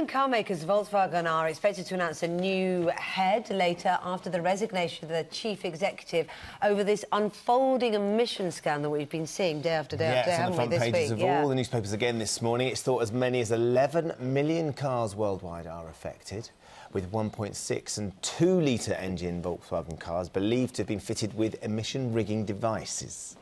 German car makers Volkswagen are expected to announce a new head later after the resignation of their chief executive over this unfolding emission scandal that we've been seeing day after day yeah, after day, it's on the front pages week? of all the newspapers again this morning. It's thought as many as 11 million cars worldwide are affected, with 1.6 and 2 litre engine Volkswagen cars believed to have been fitted with emission rigging devices.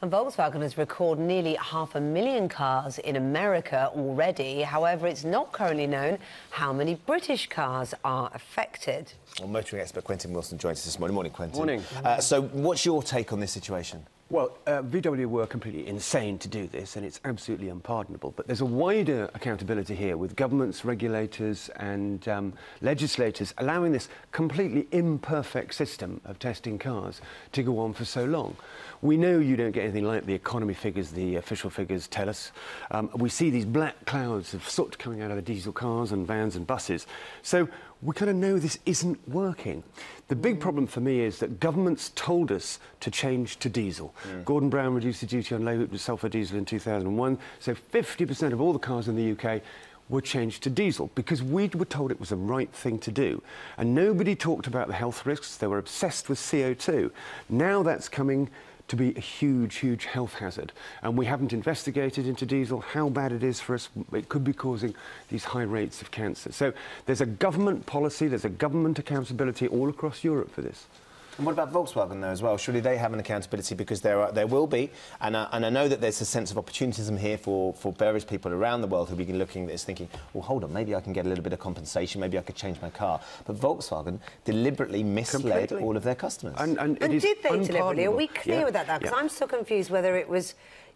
And Volkswagen has recorded nearly half a million cars in America already. However, it's not currently known how many British cars are affected. Well, motoring expert Quentin Willson joins us this morning. Morning, Quentin. Morning. Uh, so, what's your take on this situation? Well, uh, VW were completely insane to do this, and it's absolutely unpardonable. But there's a wider accountability here with governments, regulators, and um, legislators allowing this completely imperfect system of testing cars to go on for so long. We know you don't get anything like the economy figures, the official figures tell us. Um, we see these black clouds of soot coming out of the diesel cars and vans and buses. So we kind of know this isn't working. The big problem for me is that governments told us to change to diesel. Mm. Gordon Brown reduced the duty on low sulphur diesel in 2001, so 50% of all the cars in the UK were changed to diesel because we were told it was the right thing to do. And nobody talked about the health risks. They were obsessed with CO2. Now that's coming to be a huge, huge health hazard. And we haven't investigated into diesel how bad it is for us. It could be causing these high rates of cancer. So there's a government policy, there's a government accountability all across Europe for this. And what about Volkswagen, though, as well? Surely they have an accountability because there, are, there will be, and I, and I know that there's a sense of opportunism here for, for various people around the world who'll be looking at this thinking, well, hold on, maybe I can get a little bit of compensation, maybe I could change my car. But Volkswagen deliberately misled Completely. all of their customers. And, and, And did they deliberately? Are we clear yeah. with that? Because yeah. I'm still confused whether it was,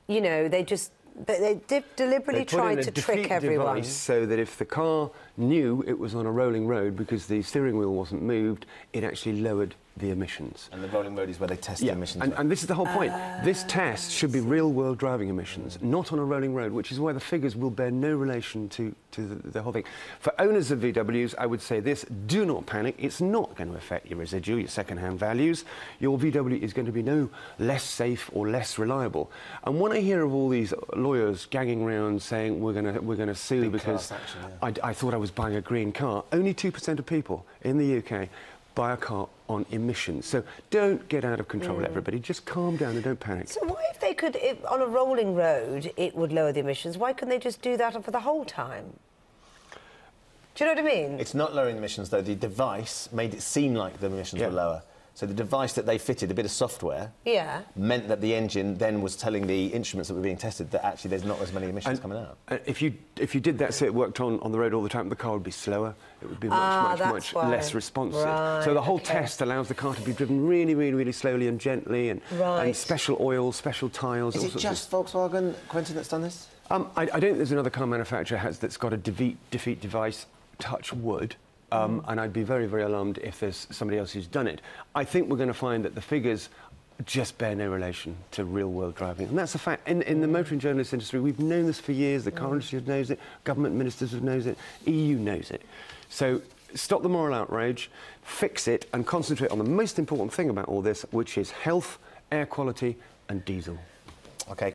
you know, they just they, they did deliberately They tried to trick everyone. so that if the car knew it was on a rolling road because the steering wheel wasn't moved, it actually lowered the emissions. And the rolling road is where they test Yeah, the emissions. and, and this is the whole point. Ah, this test should be real-world driving emissions, not on a rolling road, which is why the figures will bear no relation to, to the, the whole thing. For owners of VWs, I would say this, do not panic. It's not going to affect your residual, your second-hand values. Your VW is going to be no less safe or less reliable. And when I hear of all these lawyers gagging around saying we're going to we're going to sue Big because action, yeah. I, I thought I was buying a green car, only 2% of people in the UK buy a car on emissions. So don't get out of control, mm. everybody. Just calm down and don't panic. So why, if they could, if, on a rolling road, it would lower the emissions? Why couldn't they just do that for the whole time? Do you know what I mean? It's not lowering emissions, though. The device made it seem like the emissions Yeah. were lower. So the device that they fitted, a bit of software, yeah. meant that the engine then was telling the instruments that were being tested that actually there's not as many emissions coming out. uh, if you if you did that so it worked on, on the road all the time, the car would be slower. It would be much, Ah, much, much why. less responsive. Right, so the whole okay. test allows the car to be driven really, really, really slowly and gently and, Right. and special oils, special tyres. Is all it sorts of- just Volkswagen, Quentin, that's done this? Um, I, I don't think there's another car manufacturer has, that's got a defeat, defeat device, touch wood. Um, And I'd be very, very alarmed if there's somebody else who's done it. I think we're going to find that the figures just bear no relation to real-world driving. And that's a fact. In, in the motoring journalist industry, we've known this for years. The car industry knows it. Government ministers have knows it. EU knows it. So stop the moral outrage, fix it, and concentrate on the most important thing about all this, which is health, air quality, and diesel. OK.